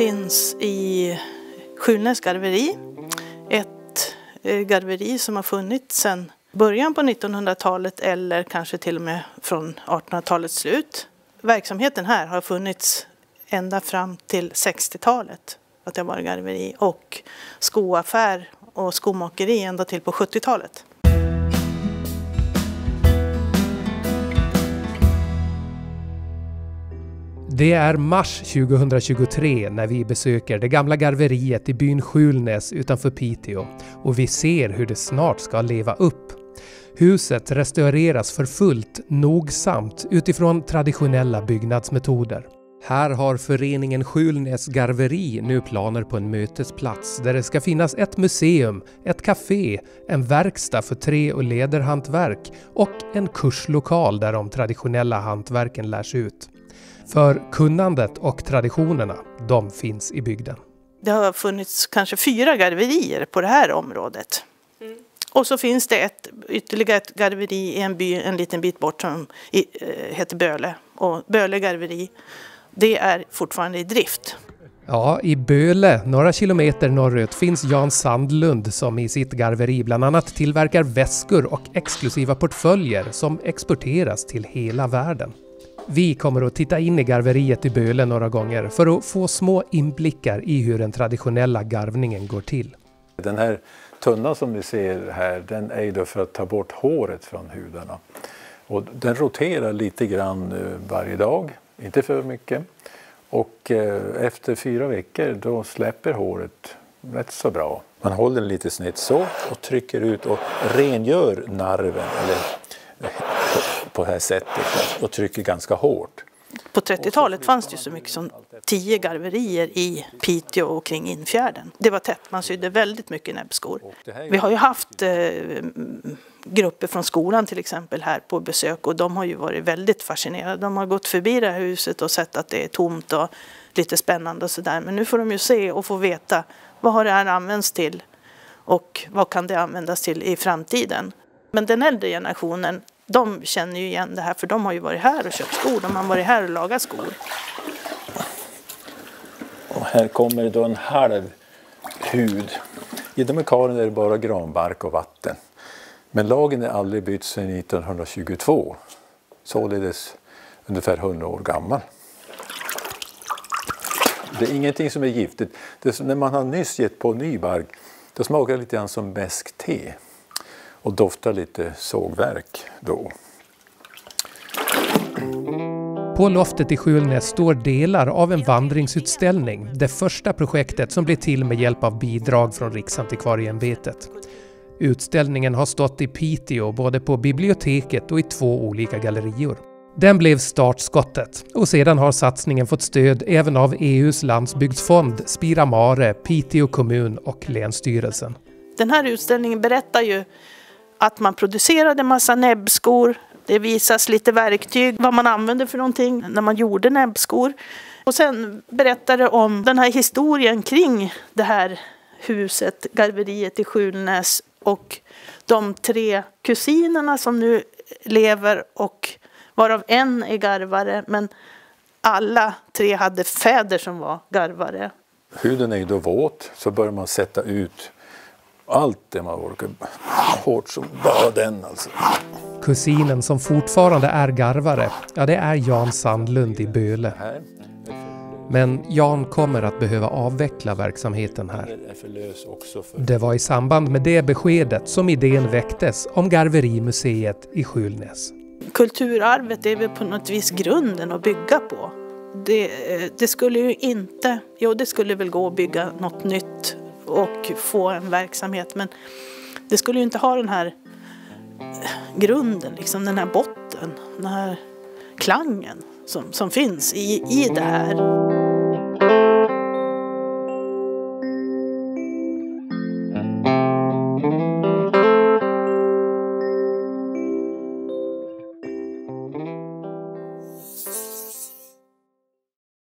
finns i Skjulnäs garveri. Ett eh, garveri som har funnits sedan början på 1900-talet eller kanske till och med från 1800-talets slut. Verksamheten här har funnits ända fram till 60-talet, att det har varit garveri och skoaffär och skomakeri ända till på 70-talet. Det är mars 2023 när vi besöker det gamla garveriet i byn Skjulnäs utanför Piteå och vi ser hur det snart ska leva upp. Huset restaureras för fullt, nogsamt utifrån traditionella byggnadsmetoder. Här har föreningen Skjulnäs garveri nu planer på en mötesplats där det ska finnas ett museum, ett café, en verkstad för trä och lederhantverk och en kurslokal där de traditionella hantverken lärs ut. För kunnandet och traditionerna, de finns i bygden. Det har funnits kanske fyra garverier på det här området. Mm. Och så finns det ett, ytterligare ett garveri i en by en liten bit bort som äh, heter Böle. Och Böle garveri, det är fortfarande i drift. Ja, i Böle, några kilometer norrut, finns Jan Sandlund som i sitt garveri bland annat tillverkar väskor och exklusiva portföljer som exporteras till hela världen. Vi kommer att titta in i garveriet i Böle några gånger för att få små inblickar i hur den traditionella garvningen går till. Den här tunnan som vi ser här, den är ju då för att ta bort håret från hudarna. Och den roterar lite grann eh, varje dag, inte för mycket. Och eh, efter fyra veckor då släpper håret rätt så bra. Man håller den lite snett så och trycker ut och rengör narven eller på det här sättet och trycker ganska hårt. På 30-talet fanns det ju så mycket som tio garverier i Piteå och kring Infjärden. Det var tätt, man sydde väldigt mycket näbbskor. Vi har ju haft eh, grupper från skolan till exempel här på besök och de har ju varit väldigt fascinerade. De har gått förbi det här huset och sett att det är tomt och lite spännande och sådär. Men nu får de ju se och få veta vad har det här använts till och vad kan det användas till i framtiden. Men den äldre generationen de känner ju igen det här för de har ju varit här och köpt skor. De har varit här och lagat skor. Och här kommer det då en halv hud. I de här karen är det bara granbark och vatten. Men lagen är aldrig bytt sedan 1922. Således ungefär 100 år gammal. Det är ingenting som är giftigt. Är när man har nyss gett på ny bark, då smakar det lite grann som bäst te och doftar lite sågverk då. På loftet i Skjulnäs står delar av en vandringsutställning, det första projektet som blev till med hjälp av bidrag från Riksantikvarieämbetet. Utställningen har stått i Piteå både på biblioteket och i två olika gallerior. Den blev startskottet och sedan har satsningen fått stöd även av EUs landsbygdsfond, Spira Mare, Piteå kommun och Länsstyrelsen. Den här utställningen berättar ju att man producerade massa näbbskor. Det visas lite verktyg, vad man använde för någonting när man gjorde näbbskor. Och sen berättar det om den här historien kring det här huset, garveriet i Skjulnäs och de tre kusinerna som nu lever och varav en är garvare men alla tre hade fäder som var garvare. Huden är ju då våt så börjar man sätta ut allt det man orkar. Hårt som bara den alltså. Kusinen som fortfarande är garvare, ja det är Jan Sandlund i Böle. Men Jan kommer att behöva avveckla verksamheten här. Det var i samband med det beskedet som idén väcktes om Garverimuseet i Skjulnäs. Kulturarvet är väl på något vis grunden att bygga på. Det, det, skulle ju inte, jo det skulle väl gå att bygga något nytt och få en verksamhet. Men det skulle ju inte ha den här eh, grunden, liksom den här botten, den här klangen som, som finns i, i det här.